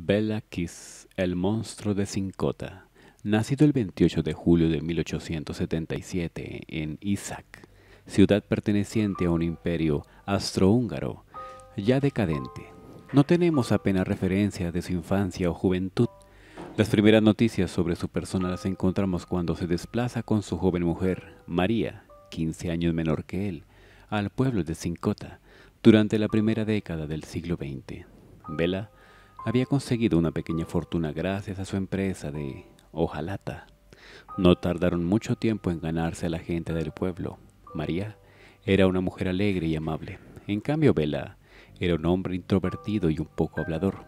Bella Kiss, el monstruo de Cincota, nacido el 28 de julio de 1877 en Isak, ciudad perteneciente a un imperio astrohúngaro ya decadente. No tenemos apenas referencia de su infancia o juventud. Las primeras noticias sobre su persona las encontramos cuando se desplaza con su joven mujer, María, 15 años menor que él, al pueblo de Cincota, durante la primera década del siglo XX. Bella había conseguido una pequeña fortuna gracias a su empresa de hojalata. No tardaron mucho tiempo en ganarse a la gente del pueblo. María era una mujer alegre y amable. En cambio, Bella era un hombre introvertido y un poco hablador.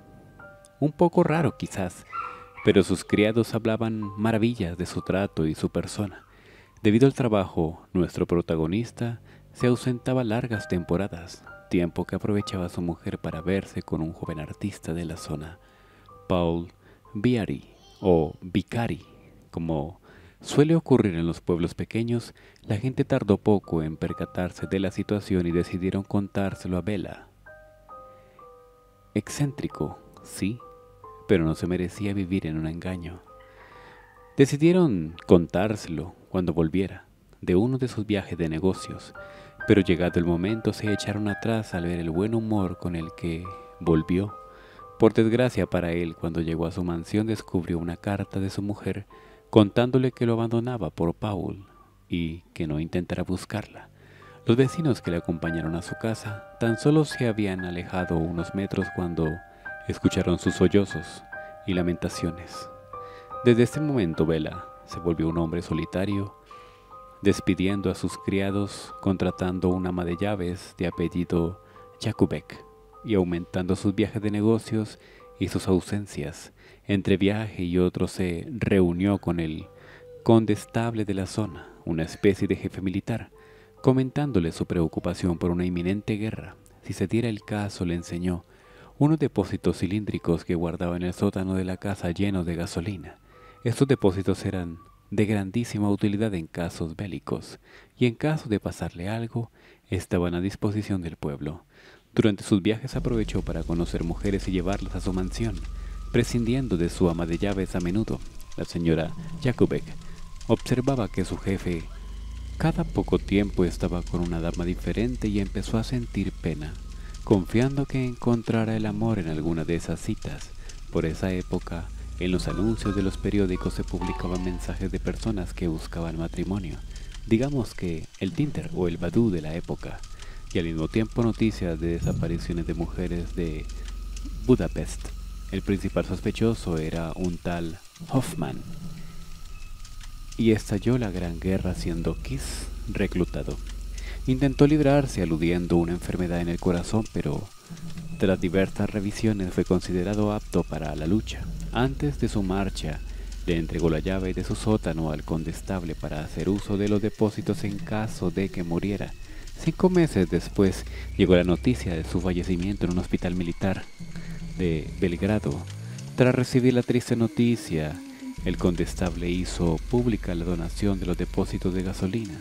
Un poco raro quizás, pero sus criados hablaban maravillas de su trato y su persona. Debido al trabajo, nuestro protagonista se ausentaba largas temporadas, tiempo que aprovechaba su mujer para verse con un joven artista de la zona, Paul Biari o Vicari. Como suele ocurrir en los pueblos pequeños, la gente tardó poco en percatarse de la situación y decidieron contárselo a Bella. Excéntrico, sí, pero no se merecía vivir en un engaño. Decidieron contárselo cuando volviera de uno de sus viajes de negocios, pero llegado el momento se echaron atrás al ver el buen humor con el que volvió. Por desgracia para él, cuando llegó a su mansión descubrió una carta de su mujer contándole que lo abandonaba por Paul y que no intentara buscarla. Los vecinos que le acompañaron a su casa tan solo se habían alejado unos metros cuando escucharon sus sollozos y lamentaciones. Desde este momento Vela se volvió un hombre solitario despidiendo a sus criados, contratando una ama de llaves de apellido Jakubek y aumentando sus viajes de negocios y sus ausencias. Entre viaje y otro se reunió con el condestable de la zona, una especie de jefe militar, comentándole su preocupación por una inminente guerra. Si se diera el caso, le enseñó unos depósitos cilíndricos que guardaba en el sótano de la casa llenos de gasolina. Estos depósitos eran de grandísima utilidad en casos bélicos, y en caso de pasarle algo, estaban a disposición del pueblo. Durante sus viajes aprovechó para conocer mujeres y llevarlas a su mansión, prescindiendo de su ama de llaves a menudo. La señora Jakubek observaba que su jefe cada poco tiempo estaba con una dama diferente y empezó a sentir pena, confiando que encontrara el amor en alguna de esas citas. Por esa época, en los anuncios de los periódicos se publicaban mensajes de personas que buscaban matrimonio, digamos que el Tinder o el Badu de la época, y al mismo tiempo noticias de desapariciones de mujeres de Budapest. El principal sospechoso era un tal Hoffman. Y estalló la gran guerra siendo Kiss reclutado. Intentó librarse aludiendo una enfermedad en el corazón, pero tras diversas revisiones fue considerado apto para la lucha. Antes de su marcha, le entregó la llave de su sótano al condestable para hacer uso de los depósitos en caso de que muriera. Cinco meses después llegó la noticia de su fallecimiento en un hospital militar de Belgrado. Tras recibir la triste noticia, el condestable hizo pública la donación de los depósitos de gasolina.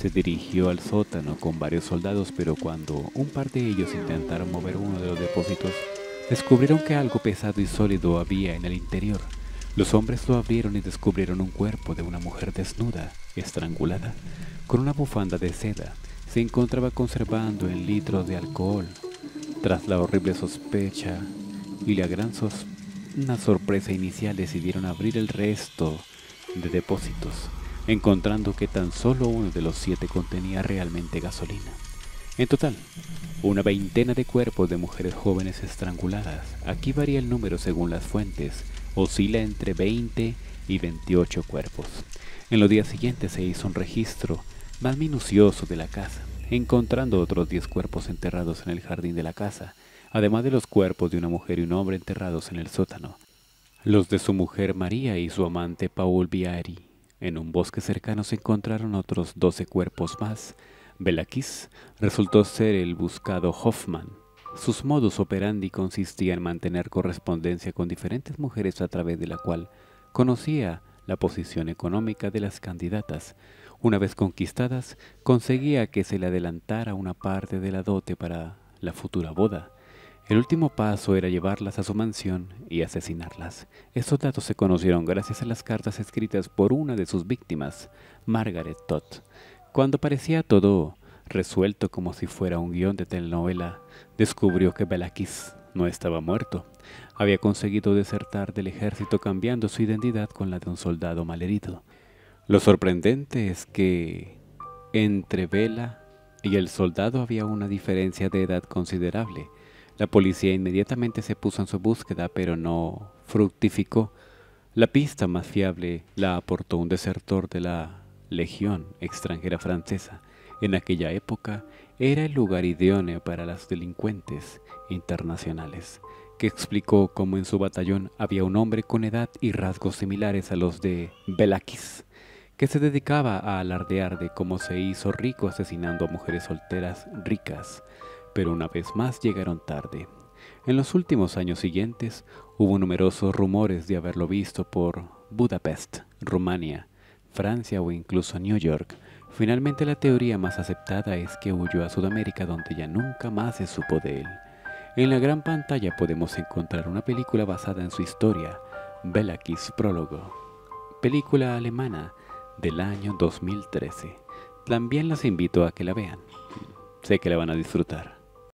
Se dirigió al sótano con varios soldados, pero cuando un par de ellos intentaron mover uno de los depósitos, Descubrieron que algo pesado y sólido había en el interior. Los hombres lo abrieron y descubrieron un cuerpo de una mujer desnuda, estrangulada, con una bufanda de seda. Se encontraba conservando en litros de alcohol. Tras la horrible sospecha y la gran una sorpresa inicial decidieron abrir el resto de depósitos, encontrando que tan solo uno de los siete contenía realmente gasolina. En total, una veintena de cuerpos de mujeres jóvenes estranguladas. Aquí varía el número según las fuentes. Oscila entre 20 y 28 cuerpos. En los días siguientes se hizo un registro más minucioso de la casa, encontrando otros 10 cuerpos enterrados en el jardín de la casa, además de los cuerpos de una mujer y un hombre enterrados en el sótano. Los de su mujer María y su amante Paul Biari. En un bosque cercano se encontraron otros 12 cuerpos más, Belakis resultó ser el buscado Hoffman. Sus modus operandi consistía en mantener correspondencia con diferentes mujeres a través de la cual conocía la posición económica de las candidatas. Una vez conquistadas, conseguía que se le adelantara una parte de la dote para la futura boda. El último paso era llevarlas a su mansión y asesinarlas. Estos datos se conocieron gracias a las cartas escritas por una de sus víctimas, Margaret Todd. Cuando parecía todo resuelto como si fuera un guion de telenovela, descubrió que Belakis no estaba muerto. Había conseguido desertar del ejército cambiando su identidad con la de un soldado malherido. Lo sorprendente es que entre Vela y el soldado había una diferencia de edad considerable. La policía inmediatamente se puso en su búsqueda, pero no fructificó. La pista más fiable la aportó un desertor de la Legión extranjera francesa. En aquella época era el lugar idóneo para los delincuentes internacionales, que explicó cómo en su batallón había un hombre con edad y rasgos similares a los de Belakis, que se dedicaba a alardear de cómo se hizo rico asesinando a mujeres solteras ricas pero una vez más llegaron tarde. En los últimos años siguientes hubo numerosos rumores de haberlo visto por Budapest, Rumania, Francia o incluso New York. Finalmente la teoría más aceptada es que huyó a Sudamérica donde ya nunca más se supo de él. En la gran pantalla podemos encontrar una película basada en su historia, Belakis Prólogo, película alemana del año 2013. También las invito a que la vean. Sé que la van a disfrutar.